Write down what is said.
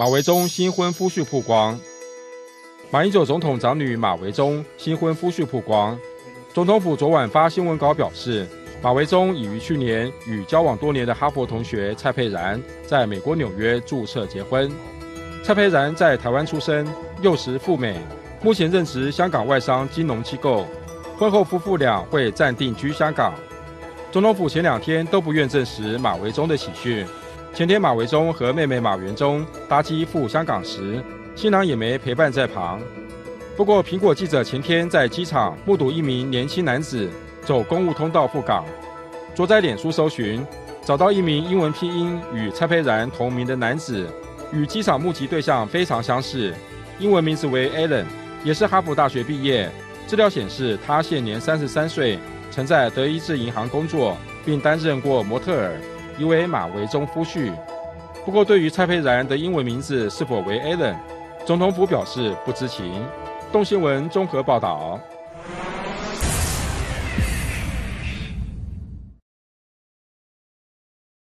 马维忠新婚夫婿曝光，马英九总统长女马维忠新婚夫婿曝光。总统府昨晚发新闻稿表示，马维忠已于去年与交往多年的哈佛同学蔡佩然在美国纽约注册结婚。蔡佩然在台湾出生，幼时赴美，目前任职香港外商金融机构。婚后夫妇俩会暂定居香港。总统府前两天都不愿证实马维忠的喜讯。前天，马维忠和妹妹马元忠搭机赴香港时，新郎也没陪伴在旁。不过，苹果记者前天在机场目睹一名年轻男子走公务通道赴港，着在脸书搜寻，找到一名英文拼音与蔡佩然同名的男子，与机场目击对象非常相似，英文名字为 Alan，也是哈佛大学毕业。资料显示，他现年三十三岁，曾在德意志银行工作，并担任过模特儿。一为马维忠夫婿，不过对于蔡佩然的英文名字是否为 Allen，总统府表示不知情。动新闻综合报道。